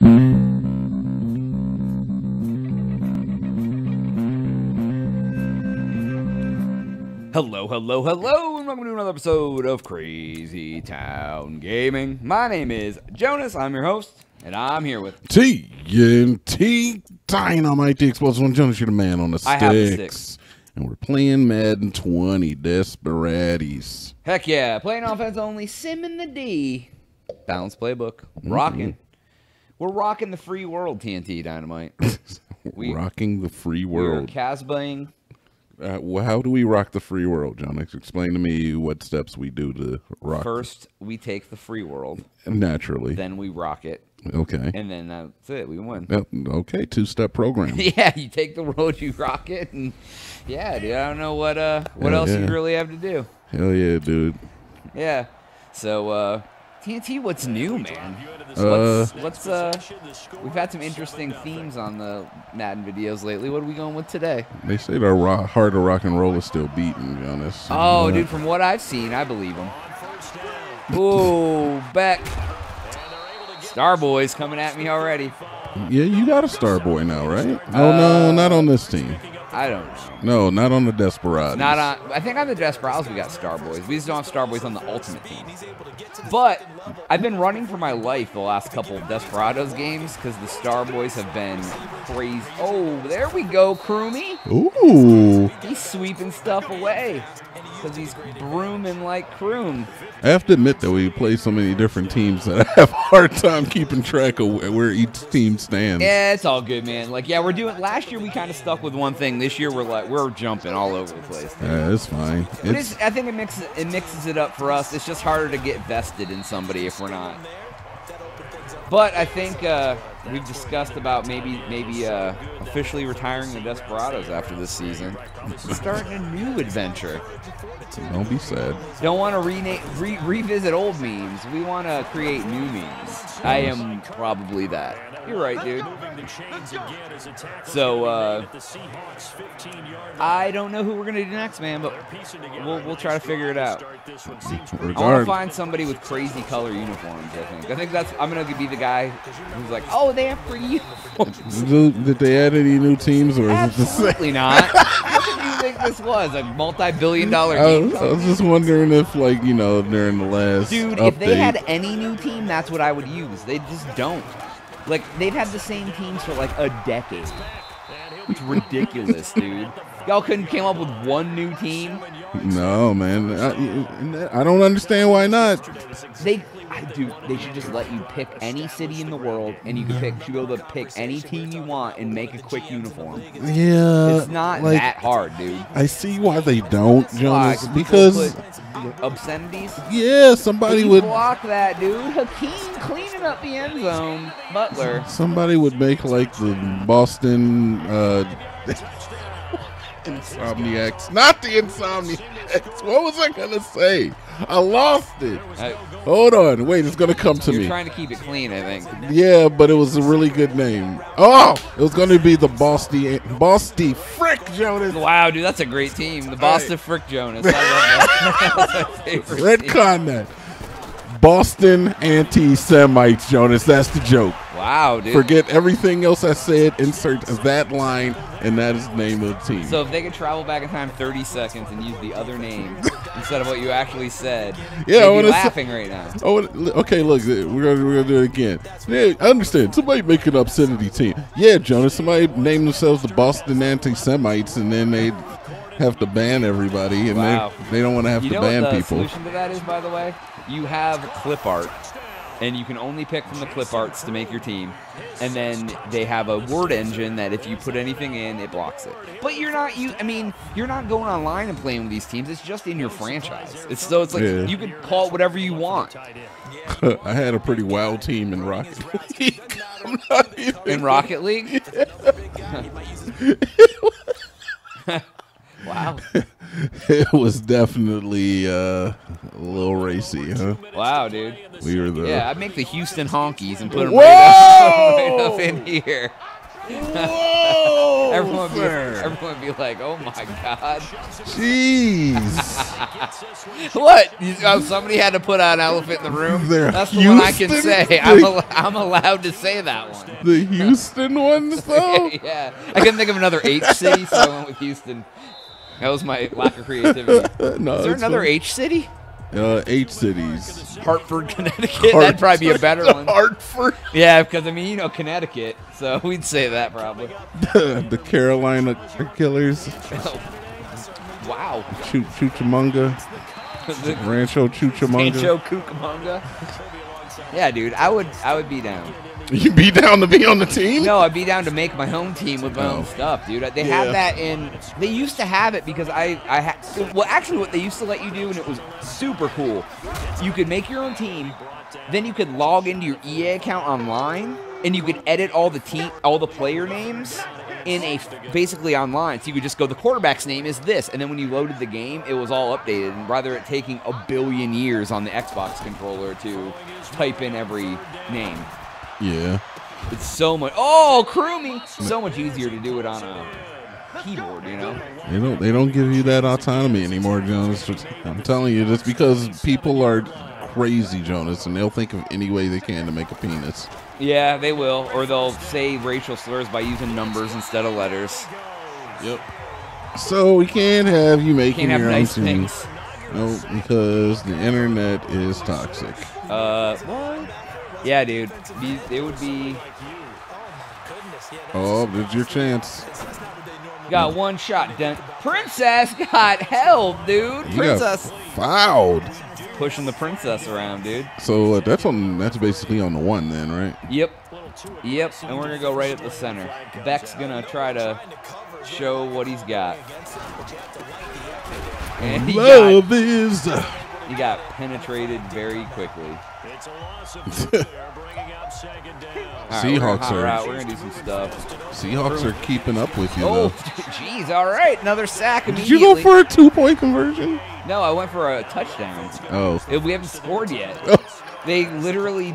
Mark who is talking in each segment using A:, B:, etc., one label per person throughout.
A: Hello, hello, hello, and welcome to another episode of Crazy Town Gaming. My name is Jonas, I'm your host, and I'm here with
B: TNT Dinomight, the explosive one. Jonas, you're the man on the sticks.
A: I have the sticks.
B: And we're playing Madden 20 Desperados.
A: Heck yeah, playing offense only, sim in the D. Balanced playbook, rocking. Mm-hmm. We're rocking the free world, TNT Dinomight. We-
B: Rocking the free world.
A: Casbaying.
B: Uh, well, how do we rock the free world, John? Explain to me what steps we do to rock
A: First, we take the free world,
B: naturally.
A: then we rock it,
B: okay.
A: and then that's it. We win.
B: Yep, okay, two step program.
A: Yeah, you take the road, you rock it, and yeah, dude. I don't know what uh what
B: Hell
A: else you really have to do.
B: Hell yeah, dude.
A: Yeah. So uh TNT, what's new, man?
B: Uh,
A: What's what's uh we've had some interesting themes on the Madden videos lately. What are we going with today?
B: They say the ro- heart of rock and roll is still beating, Jonas.
A: Oh,
B: Uh,
A: dude, from what I've seen, I believe him. Ooh, Beck. Starboy's coming at me already.
B: Yeah, you got a star boy now, right?
A: Uh,
B: Oh, no, not on this team.
A: I don't know.
B: No, not on the Desperados.
A: Not on. I think on the Desperados we got Starboys. We just don't have Starboys on the Ultimate Team. But I've been running for my life the last couple of Desperados games because the Starboys have been crazy. Oh, there we go, Croomy.
B: Ooh.
A: He's sweeping stuff away because he's brooming like Croom.
B: I have to admit that we play so many different teams that I have a hard time keeping track of where- where each team stands.
A: Yeah, it's all good, man. Like, yeah, we're doing. Last year we kind of stuck with one thing. This year we're like we're jumping all over the place.
B: Yeah, it's fine.
A: But
B: It's,
A: it's, I think it mixes it mixes it up for us. It's just harder to get vested in somebody if we're not. But I think uh, we've discussed about maybe maybe uh, officially retiring the Desperados after this season, starting a new adventure.
B: don't be sad.
A: Don't want to rena- re- revisit old memes. We want to create new memes. I am probably that. You're right, dude. So uh, I don't know who we're gonna do next, man, but we'll we'll try to figure it out. I want to find somebody with crazy color uniforms. I think. I think that's. I'm gonna be the guy who's like, oh, they have pretty uniforms.
B: did, did they add any new teams, or is it?
A: Absolutely not. what did you think this was? A multi-billion-dollar
B: I
A: game?
B: was, I was just wondering if, like, you know, during the last
A: Dude,
B: update,
A: if they had any new team, that's what I would use. They just don't. Like they've had the same teams for like a decade. It's ridiculous, dude. Y'all couldn't came up with one new team.
B: no, man, I, I don't understand why not.
A: They, I do. They should just let you pick any city in the world, and you can pick. You be able to pick any team you want and make a quick uniform.
B: Yeah,
A: It's not
B: like,
A: that hard, dude.
B: I see why they don't,
A: Why?
B: Jonas,
A: people
B: because
A: obscenities.
B: yeah, somebody would
A: block that, dude. Hakeem cleaning up the end zone. Butler.
B: somebody would make like the Boston uh Insomniacs, not the Insomniacs. What was I gonna say? I lost it. Hold on, wait, it's gonna come to
A: you're
B: me.
A: trying to keep it clean, I think.
B: Yeah, but it was a really good name. Oh, it was gonna be the Bosty Bosty Frick Jonas.
A: Wow, dude, that's a great team. The Boston Frick Jonas. I love that. That's.
B: Red
A: team.
B: con that. Boston anti-Semites, Jonas. That's the joke.
A: Wow, dude.
B: Forget everything else I said. Insert that line, and that is the name of the team.
A: So if they could travel back in time 30 seconds and use the other name instead of what you actually said,
B: Yeah,
A: they'd be laughing right now.
B: Oh, okay. Look, we're gonna we're gonna do it again. Yeah, I understand. Somebody make an obscenity team. Yeah, Jonas. Somebody name themselves the Boston Anti-Semites, and then they have to ban everybody, and
A: Wow.
B: they they don't want to have
A: You
B: to ban
A: what the
B: people.
A: solution to that is, by the way? You have clip art, and you can only pick from the clip arts to make your team. And then they have a word engine that if you put anything in, it blocks it. But you're not you. I mean, you're not going online and playing with these teams. It's just in your franchise. It's so it's like
B: Yeah.
A: you can call it whatever you want.
B: I had a pretty wild team in Rocket League. I'm not even
A: In Rocket League? wow.
B: It was definitely uh, a little racy, huh?
A: Wow, dude.
B: We were the
A: Yeah, I'd make the Houston Honkies and put them right up, right up in here.
B: Whoa!
A: everyone, would be, everyone would be like, "Oh my god,
B: Jeez.
A: what? You, oh, somebody had to put an elephant in the room.
B: They're
A: That's the one I can
B: Houston?
A: say. I'm, al- I'm allowed to say that one.
B: the Houston ones, though?
A: yeah, I couldn't think of another H city, so I went with Houston. That was my lack of creativity.
B: no,
A: Is there another
B: fine.
A: H city?
B: Uh, eight cities.
A: Hartford, Connecticut. That'd probably be a better one.
B: Hartford.
A: Yeah, because I mean, you know, Connecticut, so we'd say that probably.
B: the Carolina Killers.
A: wow.
B: Choo- Choochamunga.
A: the
B: Rancho Choochamunga.
A: Pancho Cucamonga. Yeah, dude, I would, I would be down.
B: You be down to be on the team?
A: No, I'd be down to make my own team with my
B: Oh.
A: own stuff, dude. They
B: Yeah.
A: have that in. They used to have it because I, I had. Well, actually, what they used to let you do, and it was super cool. You could make your own team, then you could log into your EA account online, and you could edit all the team, all the player names in a basically online. So you could just go, the quarterback's name is this, and then when you loaded the game, it was all updated. And rather it taking a billion years on the Xbox controller to type in every name.
B: Yeah.
A: It's so much. Oh, crew me! So much easier to do it on a keyboard, you know.
B: They don't they don't give you that autonomy anymore, Jonas. I'm telling you, that's because people are crazy, Jonas, and they'll think of any way they can to make a penis.
A: Yeah, they will, or they'll say racial slurs by using numbers instead of letters.
B: Yep. So we can't have you making
A: Can't have
B: your
A: nice
B: own
A: things.
B: No, because the internet is toxic.
A: Uh, what? Yeah, dude. They would be.
B: Oh, there's your chance.
A: Got one shot. Done. Princess got held, dude.
B: You
A: Princess
B: fouled.
A: pushing the princess around, dude.
B: So uh, that's on. That's basically on the one then, right?
A: Yep. Yep. And we're gonna go right at the center. Beck's gonna try to show what he's got. And he got,
B: is.
A: he got penetrated very quickly.
C: It's a loss of three. They're bringing up second down.
A: All right, we're gonna
B: Seahawks are-
A: out. We're gonna do some stuff.
B: Seahawks are keeping up with you
A: Oh,
B: though.
A: jeez. All right, another sack
B: Did you go for a two point conversion?
A: No, I went for a touchdown.
B: Oh.
A: We haven't scored yet. They literally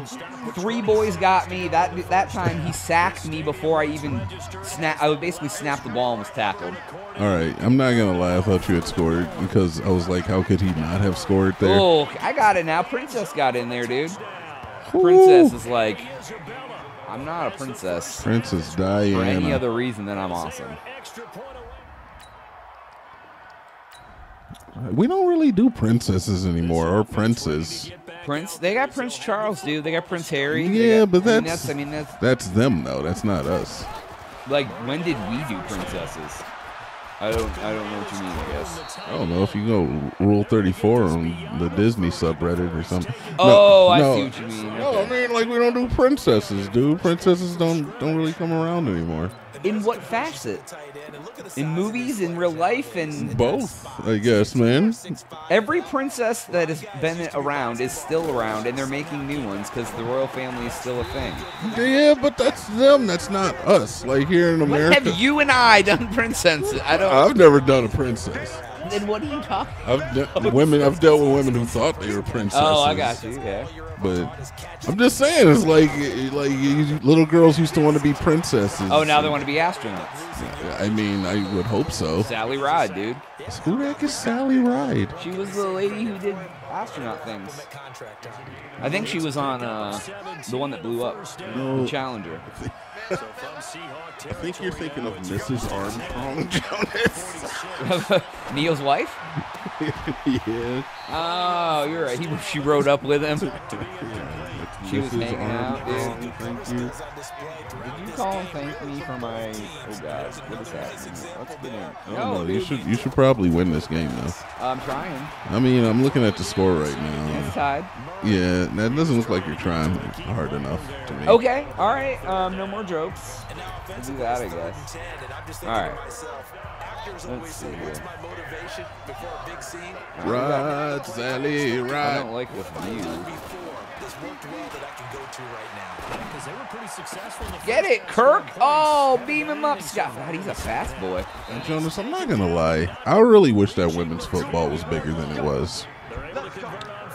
A: three boys got me. That that time he sacked me before I even snap. I would basically snap the ball and was tackled.
B: All right, I'm not gonna lie. I thought you had scored because I was like, how could he not have scored there?
A: Oh, I got it now. Princess got in there, dude. Princess is like, I'm not a princess
B: Princess Diana.
A: for any other reason than I'm awesome.
C: Extra point away.
B: We don't really do princesses anymore or princes.
A: Prince, they got Prince Charles, dude. They got Prince Harry.
B: Yeah,
A: got-
B: but
A: I mean,
B: that's-
A: that's. I mean, that's
B: That's them though. That's not us.
A: like when did we do princesses? I don't. I don't know what you mean. I guess.
B: I don't know if you go Rule 34 on the Disney subreddit or something. No,
A: Oh, I
B: no.
A: see what you mean.
B: No, I mean like we don't do princesses, dude. Princesses don't don't really come around anymore.
A: In what facet? In movies, in real life, and
B: Both, I guess, man.
A: every princess that has been around is still around, and they're making new ones because the royal family is still a thing.
B: Yeah, but that's them. That's not us. Like here in
A: When
B: America,
A: have you and I done princesses? I don't.
B: I've never done a princess.
A: then what are you talking?
B: I've de- women. I've dealt with women who thought they were princesses.
A: Oh, I got you. Yeah.
B: But I'm just saying, it's like like little girls used to want to be princesses.
A: Oh, now they want to be astronauts.
B: I mean, I would hope so.
A: Sally Ride, dude.
B: Who the heck is Sally Ride?
A: She was the lady who did astronaut things. I think she was on uh, the one that blew up, the Challenger.
C: So from Seahawk
B: I think you're thinking of Mrs. Armstrong Jonas.
A: Neil's wife?
B: yeah.
A: Oh, you're right. He, she rode up with him. She was hanging out, dude.
B: Thank you.
A: Did you call and thank me for my? Oh God, what is that? What's the name?
B: I don't know. You
A: dude.
B: should you should probably win this game though.
A: I'm trying.
B: I mean, I'm looking at the score right now.
A: It's tied.
B: Yeah, that doesn't look like you're trying hard enough to me.
A: Okay. All right. Um, no more jokes. We'll do that, I guess. All right. Let's see here.
B: Ride, Sally,
A: I don't like this view.
C: Because they were pretty successful in the
A: Get it, Kirk. Oh, beam him up, Scott. God, he's a fast boy.
B: And Jonas, I'm not gonna lie. I really wish that women's football was bigger than it was.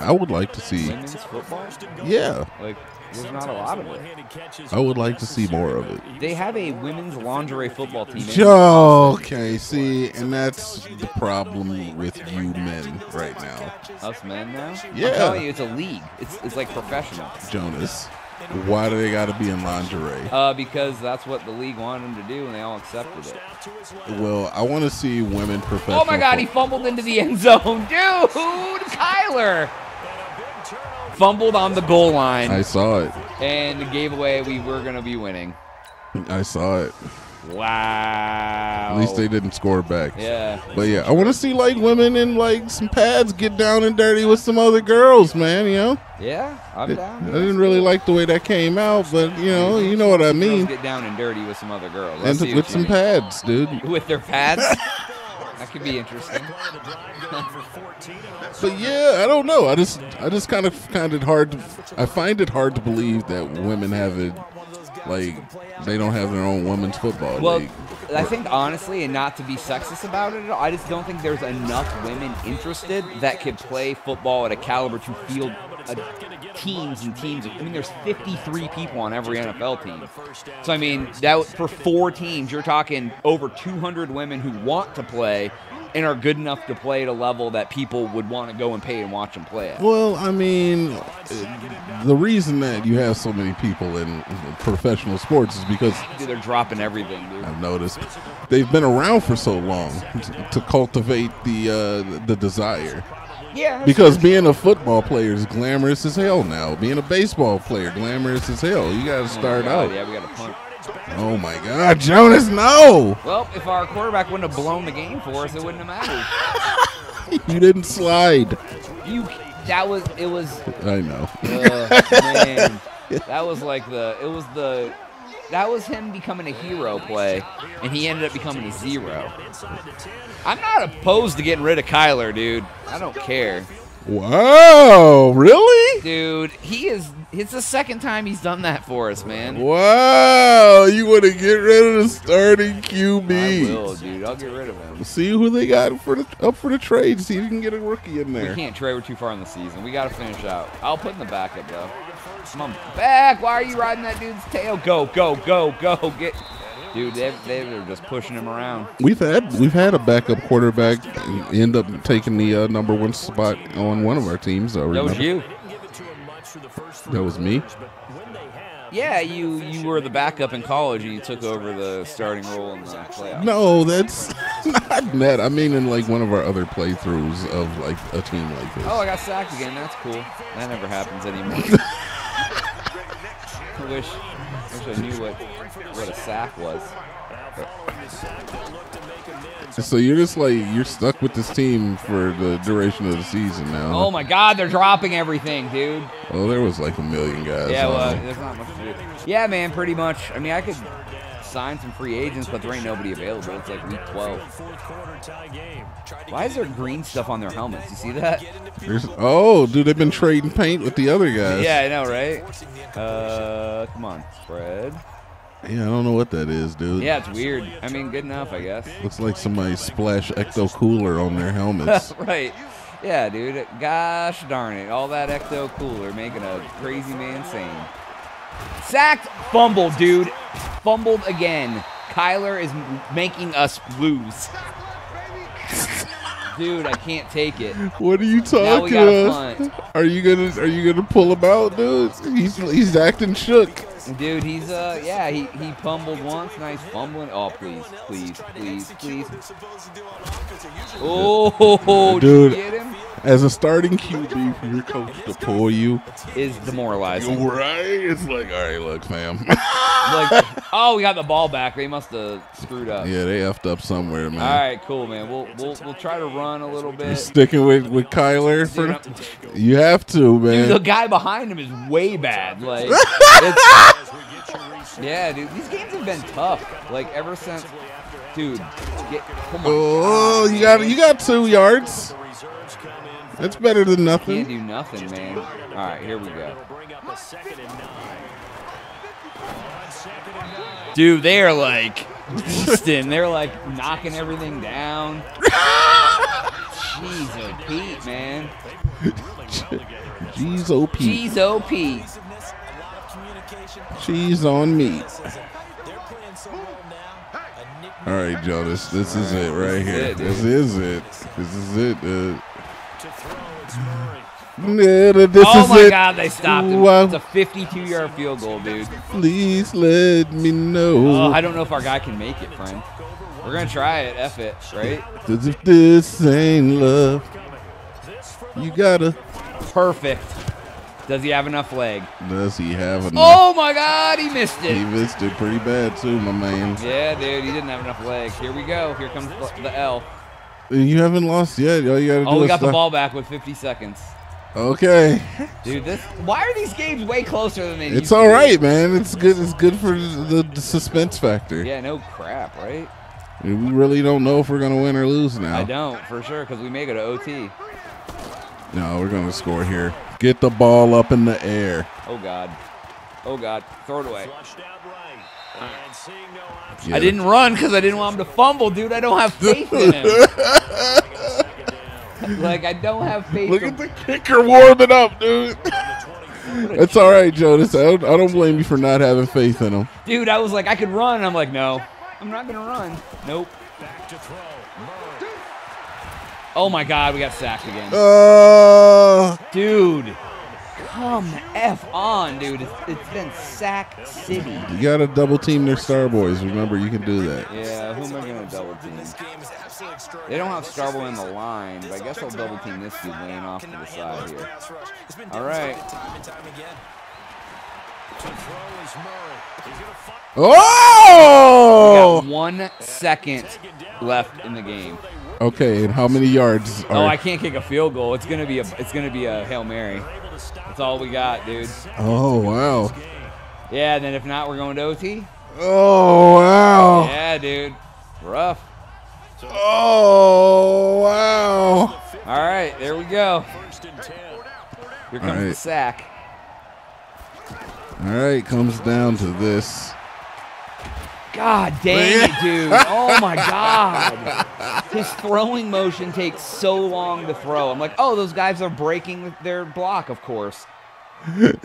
B: I would like to see.
A: Women's football?
B: Yeah,
A: Like, there's not a lot of it.
B: I would like to see more of it.
A: They have a women's lingerie football team. in-
B: okay, see, and that's the problem with you men right now,
A: Us men now.
B: Yeah.
A: I'm telling you, it's a league. It's it's like professional.
B: Jonas. Why do they got to be in lingerie?
A: Uh, because that's what the league wanted them to do, and they all accepted it.
B: Well, I want to see women professional.
A: Oh my God, he fumbled into the end zone, dude! Kyler fumbled on the goal line
B: I saw it.
A: and gave away. We were gonna be winning.
B: I saw it.
A: Wow.
B: At least they didn't score back.
A: Yeah.
B: But yeah, I want to see like women in like some pads get down and dirty with some other girls, man. You know,
A: Yeah, I'm
B: I
A: down.
B: didn't really like the way that came out, but you know, you know what I
A: Girls
B: mean.
A: get down and dirty with some other girls. I
B: And with some
A: mean.
B: pads, dude.
A: With their pads. that could be interesting.
B: But yeah, I don't know. I just, I just kind of find it hard. To, I find it hard to believe that women have it, like they don't have their own women's football
A: Well,
B: league.
A: I think honestly, and not to be sexist about it at all, I just don't think there's enough women interested that could play football at a caliber to field teams and teams. I mean, there's 53 people on every NFL team. So I mean, that for four teams, you're talking over 200 women who want to play and are good enough to play at a level that people would want to go and pay and watch them play at.
B: Well, I mean, the reason that you have so many people in professional sports is because
A: Dude, they're dropping everything, dude.
B: I've noticed they've been around for so long to, to cultivate the uh, the desire.
A: Yeah,
B: Because being a football player is glamorous as hell now. Being a baseball player, glamorous as hell. You got to
A: Oh
B: start
A: God,
B: out.
A: Yeah, we got to punt.
B: Oh my God, Jonas, no!
A: Well, if our quarterback wouldn't have blown the game for us, it wouldn't have mattered.
B: You didn't slide.
A: You, that was, it was,
B: I know.
A: uh, man, that was like the, it was the, that was him becoming a hero play, and he ended up becoming a zero. I'm not opposed to getting rid of Kyler, dude. I don't care,
B: Wow, really?
A: dude. He is. It's the second time he's done that for us, man.
B: Wow, you want to get rid of the starting QB?
A: I will, dude. I'll get rid of him.
B: See who they got for the up for the trade. See if you can get a rookie in there.
A: We can't trade. We're too far in the season. We got to finish out. I'll put in the backup though. Come on, back. Why are you riding that dude's tail? Go, go, go, go. Get, dude. They they're just pushing him around.
B: We've had we've had a backup quarterback end up taking the uh, number one spot on one of our teams.
A: That was you.
B: That was me.
A: Yeah, you you were the backup in college and you took over the starting role in the playoffs.
B: No, that's not that. I mean, in like one of our other playthroughs of like a team like this.
A: Oh, I got sacked again. That's cool. That never happens anymore. I wish, wish I knew what what a sack was.
B: So you're just like you're stuck with this team for the duration of the season now.
A: Oh my God, they're dropping everything, dude.
B: Well, there was like a million guys.
A: Yeah, well, there's not much to do. Yeah, man, pretty much. I mean, I could sign some free agents, but there ain't nobody available. It's like week 12. Why is there green stuff on their helmets? You see that?
B: There's, oh, dude, they've been trading paint with the other guys.
A: Yeah, I know, right? Uh, come on, spread.
B: Yeah, I don't know what that is, dude.
A: Yeah, it's weird. I mean, good enough, I guess.
B: Looks like somebody splashed Ecto Cooler on their helmets.
A: right. Yeah, dude. Gosh darn it. All that ecto cooler making a crazy man sane. Sacked, fumbled, dude. Fumbled again. Kyler is making us lose. Dude, I can't take it.
B: what are you
A: Now we
B: talking about?
A: punt.
B: Are you gonna Are you gonna pull him out, dude? He's he's acting shook.
A: Dude, he's uh yeah, he he fumbled once, nice fumbling. Oh please, please, please, please. Oh
B: Dude.
A: Did you get him?
B: As a starting QB for your coach to pull you,
A: Is demoralizing.
B: right? It's like, all right, look, fam.
A: like, oh, we got the ball back. They must have screwed up.
B: yeah, they effed up somewhere, man.
A: All right, cool, man. We'll we'll we'll try to run a little bit.
B: You're
A: bit.
B: sticking with with Kyler for.
A: Dude,
B: You have to, man.
A: Dude, the guy behind him is way bad. Like, it's, yeah, dude, these games have been tough. Like ever since, dude. Get, come on.
B: Oh, you got you got two yards. That's better than nothing.
A: Can't do nothing, man. All right, here we go. Dude, they are like beasting. They're like knocking everything down. Jeez, oh Pete, man.
B: Jeez, oh Pete.
A: Jeez, oh Pete.
B: Cheese on me. All right, Jonas, this is it right here. This is it. This is it. Uh, yeah, this
A: oh
B: is
A: my
B: it.
A: God, they stopped him.
B: Wow.
A: It's a 52-yard field goal, dude.
B: Please let me know.
A: Oh,
B: know.
A: I don't know if our guy can make it, friend. We're gonna try it. F it, right?
B: Cause if this ain't love, you gotta.
A: Perfect. Does he have enough leg?
B: Does he have enough?
A: Oh my God, he missed it.
B: He missed it pretty bad too, my man.
A: Yeah, dude, he didn't have enough leg. Here we go. Here comes the, the L.
B: You haven't lost yet. All you gotta oh, do
A: Oh, we
B: is
A: got the ball back with 50 seconds.
B: Okay,
A: Dude, this. Why are these games way closer than they used
B: it's all right, all man. It's good. It's good for the, the suspense factor.
A: Yeah, no crap, right?
B: We really don't know if we're gonna win or lose now.
A: I don't for sure because we may go to OT.
B: No, we're gonna score here. Get the ball up in the air.
A: Oh God. Oh God. Throw it away.
C: Flushed out right. And seeing no option.
B: Yeah.
A: I didn't run because I didn't want him to fumble, dude. I don't have faith in him. like I don't have faith.
B: Look
A: in-
B: at the kicker warming up, dude. It's all right, Jonas. I don't, I don't blame you for not having faith in him.
A: dude. I was like, I could run. And I'm like, no, I'm not gonna run. Nope.
C: Back to throw.
A: Oh my God, we got sacked again,
B: Uh,
A: dude. Come f on, dude. It's, it's been sack city.
B: you gotta double team their star boys. Remember, you can do that.
A: Yeah, who am I gonna double team? They don't have Starboy in the line, but I guess I'll double team this dude laying off to the side here. All right.
C: To throw is Murray. He's going to fight.
A: We
B: Oh!
A: got one second left in the game.
B: Okay, and how many yards
A: Oh. I can't kick a field goal. It's gonna be a it's gonna be a hail mary.
C: Able to stop
A: That's all we got, dude.
B: Oh wow!
A: Yeah, and then if not, we're going to OT.
B: Oh wow!
A: Yeah, dude. Rough.
B: Oh wow!
A: All right, there we go.
C: first and 10.
A: Here comes the sack.
B: All right, comes down to this.
A: God dang it, dude. Oh my God. His throwing motion takes so long to throw. I'm like, oh, those guys are breaking their block, of course. and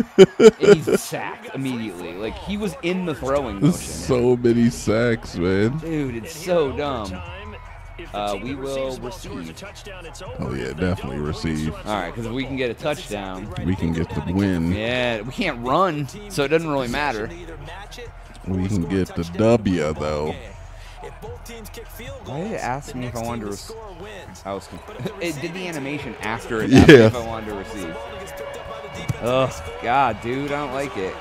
A: he's sacked immediately. Like, he was in the throwing motion.
B: So many sacks, man.
A: Dude, it's so dumb.
C: Time. If the
A: Uh, we will
C: receives the ball
A: receive.
C: touchdown, it's over.
B: Oh yeah,
C: If they don't,
B: definitely receive.
A: All right, because if we can get a touchdown,
B: We can get the win.
A: yeah, we can't run, so it doesn't really matter.
B: We can get the W though.
A: Why did it ask me if I wanted to receive? I was it did the animation after it
B: Yeah.
A: asked me if I wanted to receive. Ugh, God, dude, I don't like it.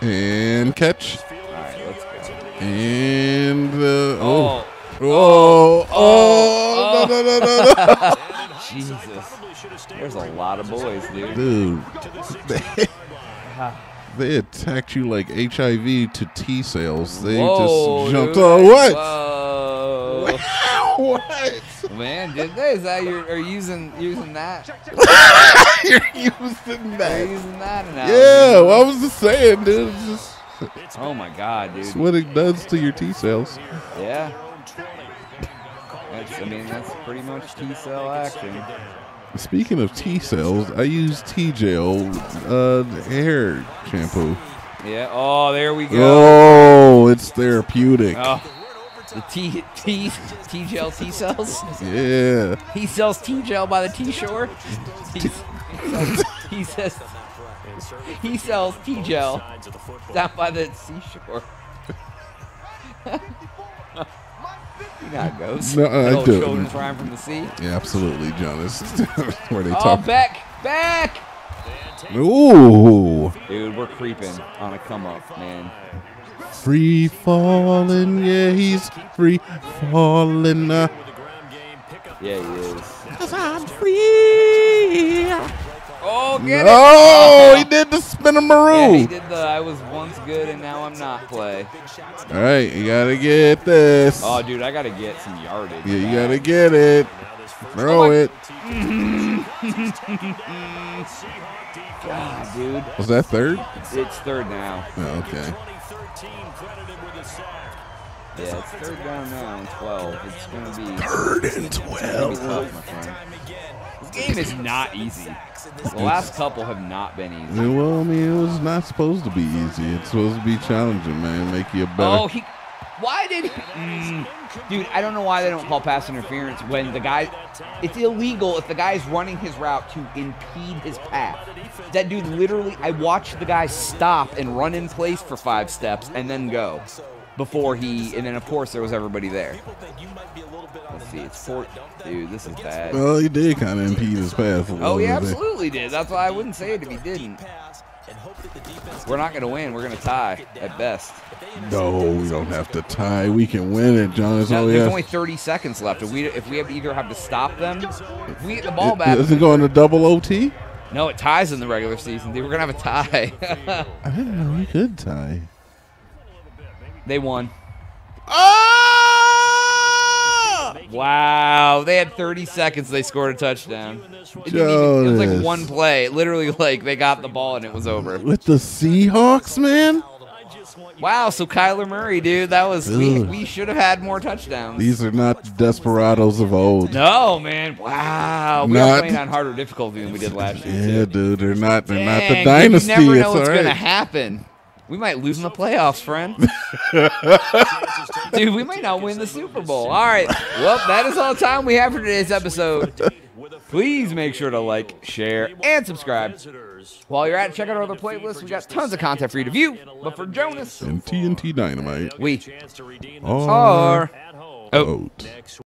B: And catch.
A: All right, let's go.
B: And uh, oh.
A: Oh,
B: Oh, oh, no, no, no, no, no.
A: Jesus, there's a lot of boys, dude.
B: Dude, they, attacked you like HIV to T cells. They
A: Whoa,
B: just jumped
A: dude.
B: on what?
A: Whoa.
B: what?
A: Man, did they? Is that you're are you using using that?
B: You're using that.
A: you using that analogy?
B: Yeah, well, I was just saying, dude. It's just
A: Oh my God, dude.
B: what it does to your T cells.
A: Yeah. That's, I mean, that's pretty much T cell action.
B: Speaking of T cells, I use T gel uh, hair shampoo.
A: Yeah. Oh, there we go.
B: Oh, it's therapeutic.
A: Oh, the T T T gel T cells.
B: Yeah.
A: He sells T gel by the T shore. He, he says he sells T gel down by the seashore. you know it goes.
B: No, I
A: That old
B: do.
A: Children's rhyme from the sea.
B: Yeah, absolutely, Jonas. Where they
A: Oh,
B: talk.
A: Beck, Beck.
B: Ooh,
A: Dude, we're creeping on a come up, man.
B: free falling. Yeah, he's free falling. Uh,
A: Yeah, he is.
B: Cause I'm free.
A: Oh, get it.
B: Oh, he did the spin of
A: Yeah, he
B: maroon.
A: did the I was once good and now I'm not play.
B: All right, you gotta get this.
A: Oh, dude, I gotta get some yardage.
B: Yeah, you
A: back.
B: gotta get it. Throw
A: Oh
B: it.
A: God, dude,
B: Was that third?
A: it's third now.
B: Oh, okay.
C: 2013 credited with a sack.
A: Yeah, it's third down now and 12. It's going to be
B: Third and
A: It's gonna be
B: 12.
A: tough, my friend. This game is not easy. The last couple have not been easy.
B: Yeah, Well, I mean, it was not supposed to be easy. It's supposed to be challenging, man. Make you a better.
A: Oh, he. Why did he? Mm, dude, I don't know why they don't call pass interference when the guy. It's illegal if the guy's running his route to impede his path. That dude literally. I watched the guy stop and run in place for five steps and then go. Before he. And then, of course, there was everybody there. Let's see. It's four. Dude, this is bad.
B: Well, he did kind of impede his path. a
A: Oh,
B: little
A: he
B: bit.
A: absolutely did. That's why I wouldn't say it if he didn't. We're not going to win. We're going to tie at best.
B: No, we don't have to tie. We can win it, John. That's
A: No,
B: all
A: there's only 30 seconds left. If we if we have either have to stop them, if we get the ball back.
B: Is it going to double OT?
A: No, it ties in the regular season. Dude, we're gonna have a tie.
B: I didn't know we could tie.
A: They won.
B: Ah!
A: Wow, they had 30 seconds. They scored a touchdown. It, even- it was like one play. Literally, like they got the ball and it was over.
B: With the Seahawks, man?
A: Wow, so Kyler Murray, dude, that was we, we should have had more touchdowns.
B: These are not the desperados of old.
A: no, man. Wow, we are playing on harder difficulty than we did last year.
B: Yeah,
A: too.
B: dude, they're not. They're not the dynasty.
A: You never
B: it's
A: know
B: all
A: what's
B: right.
A: gonna happen. We might lose in the playoffs, friend. Dude, we might not win the Super Bowl. All right. Well, that is all the time we have for today's episode. Please make sure to like, share, and subscribe. While you're at it, check out our other playlists. We got tons of content for you to view. But for Jonas,
B: And TNT Dinomight.
A: we are.
C: At